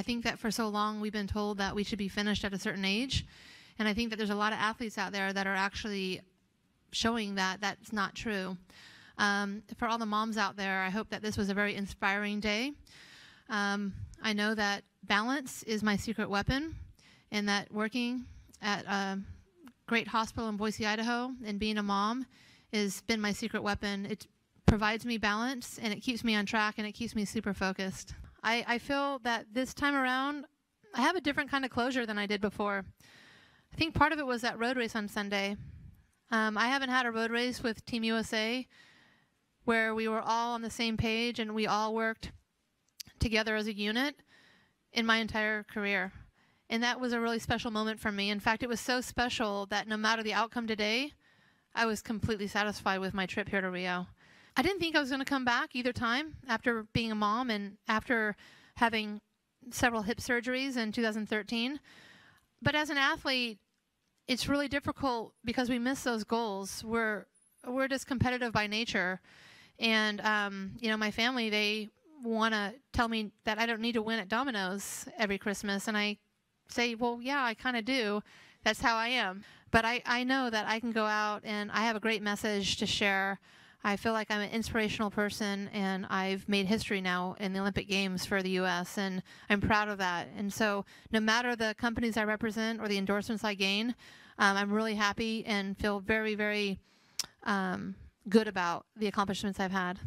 I think that for so long we've been told that we should be finished at a certain age. And I think that there's a lot of athletes out there that are actually showing that that's not true. Um, for all the moms out there, I hope that this was a very inspiring day. Um, I know that balance is my secret weapon, and that working at a great hospital in Boise, Idaho, and being a mom has been my secret weapon. It provides me balance, and it keeps me on track, and it keeps me super focused. I, I feel that this time around, I have a different kind of closure than I did before. I think part of it was that road race on Sunday. Um, I haven't had a road race with Team USA where we were all on the same page and we all worked together as a unit in my entire career. And that was a really special moment for me. In fact, it was so special that no matter the outcome today, I was completely satisfied with my trip here to Rio. I didn't think I was going to come back either time after being a mom and after having several hip surgeries in 2013. But as an athlete, it's really difficult because we miss those goals. We're we're just competitive by nature, and um, you know my family they want to tell me that I don't need to win at dominoes every Christmas, and I say, well, yeah, I kind of do. That's how I am. But I, I know that I can go out and I have a great message to share. I feel like I'm an inspirational person and I've made history now in the Olympic Games for the U.S. and I'm proud of that. And so, no matter the companies I represent or the endorsements I gain, um, I'm really happy and feel very, very um, good about the accomplishments I've had.